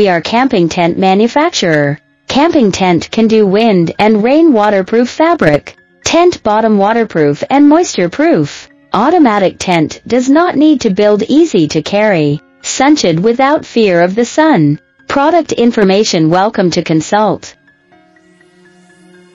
We are camping tent manufacturer. Camping tent can do wind and rain waterproof fabric. Tent bottom waterproof and moisture proof. Automatic tent does not need to build easy to carry. Sunshed without fear of the sun. Product information welcome to consult.